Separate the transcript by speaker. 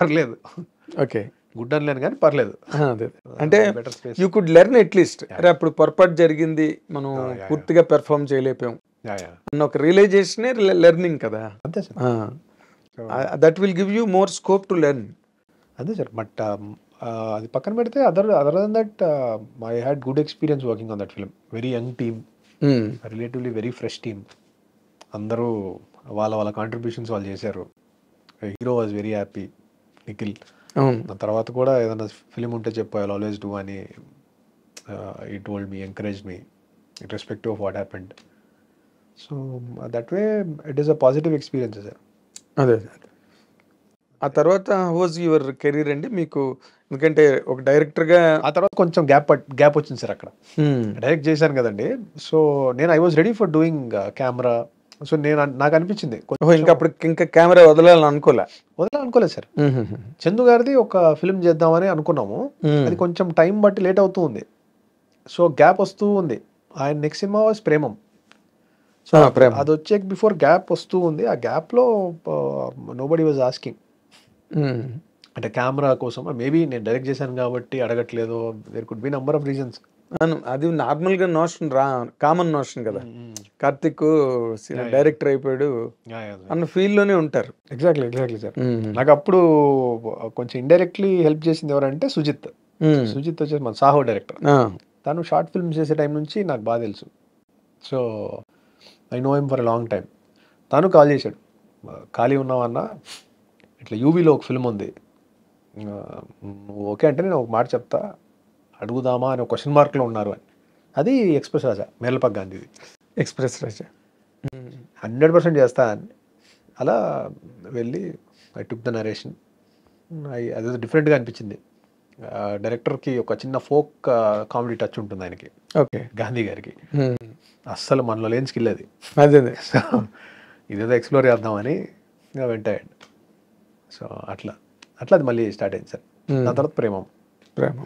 Speaker 1: పర్లేదు.
Speaker 2: Okay.
Speaker 1: Good అనలేను కానీ పర్లేదు.
Speaker 2: అదే అంటే
Speaker 1: better space
Speaker 2: you could learn at least అరే అప్పుడు పొరపాటు జరిగింది మనం
Speaker 1: Oh.
Speaker 2: పూర్తిగా పెర్ఫామ్ చేయలేకపోయాం. అన్న ఒక రియలైజేషనే లెర్నింగ్ కదా.
Speaker 1: అంతే sir.
Speaker 2: That will give you more scope to learn
Speaker 1: అంతే సార్. బట్ అది పక్కన పెడితే other other than that I had good experience working on that film very young team relatively very fresh team అందరూ వాళ్ళ వాళ్ళ contributions వాళ్ళు చేశారు. Hero was very happy Nikhil. దాని తర్వాత కూడా ఏదైనా ఫిలిం ఉంటే చెప్పు ఐ ఆల్వేస్ డూ అని he told me encourage me respective of what happened so that way it is a positive experience sir
Speaker 2: అదే. ఆ తర్వాత వాజ్ యువర్ కెరీర్ అండి? మీకు ఎందుకంటే ఒక డైరెక్టర్గా
Speaker 1: ఆ తర్వాత కొంచెం గ్యాప్ గ్యాప్ వచ్చింది సార్ అక్కడ. డైరెక్ట్ చేశాను కదండి. సో నేను I was ready for doing camera so నేను నాకు అనిపించింది.
Speaker 2: ఇంకా అప్పుడు ఇంకా కెమెరా వదలాలని అనుకోలే?
Speaker 1: వదలాలనుకోలేదు సార్. చందు గారిది ఒక ఫిల్మ్ చేద్దామని అనుకున్నాము. అది కొంచెం టైం బట్టి లేట్ అవుతూ ఉంది. సో గ్యాప్ వస్తూ ఉంది. ఆయన next cinema was Premam. So. అది వచ్చే బిఫోర్ గ్యాప్ వస్తూ ఉంది. ఆ గ్యాప్లో నో బడీ వాజ్ ఆస్కింగ్ అంటే కెమెరా కోసం మేబీ నేను డైరెక్ట్ చేశాను కాబట్టి అడగట్లేదు. There could be number of reasons
Speaker 2: అది నార్మల్గా నోషన్ రా కామన్ నోషన్ కదా. కార్తిక్ డైరెక్టర్ అయిపోయాడు. అన్న feel లోనే ఉంటారు.
Speaker 1: Exactly exactly sir. నాకు అప్పుడు కొంచెం ఇండైరెక్ట్లీ హెల్ప్ చేసింది ఎవరంటే సుజిత్. సుజిత్ వచ్చేసి మన సాహో డైరెక్టర్ తను షార్ట్ ఫిల్మ్స్ చేసే టైం నుంచి నాకు బాగా తెలుసు. So I know him for a long time తను కాల్ చేశాడు. ఖాళీ ఉన్నావన్నా ఇట్లా యూవీలో ఒక ఫిల్మ్ ఉంది. నువ్వు ఓకే అంటే నేను ఒక మాట చెప్తా. అడుగుదామా అని క్వశ్చన్ మార్క్లో ఉన్నారు అని. అది ఎక్స్ప్రెస్ రాజా మేలపక్ గాంధీది.
Speaker 2: ఎక్స్ప్రెస్ రాజా.
Speaker 1: హండ్రెడ్ పర్సెంట్ చేస్తా అని. అలా వెళ్ళి ఐ టుక్ ద నరేషన్ అదే డిఫరెంట్గా అనిపించింది. డైరెక్టర్కి ఒక చిన్న ఫోక్ కామెడీ టచ్ ఉంటుంది ఆయనకి.
Speaker 2: ఓకే
Speaker 1: గాంధీ గారికి. అస్సలు మనలో లేని స్కిల్ అది.
Speaker 2: అదే
Speaker 1: ఇదేదో ఎక్స్ప్లోర్ చేద్దామని ఇంకా వెంటాయండి సో అట్లా. అట్లా అది మళ్ళీ స్టార్ట్ అయింది సార్.
Speaker 2: Hmm.
Speaker 1: దాని తర్వాత ప్రేమం.
Speaker 2: ప్రేమ.